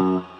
Mm-hmm.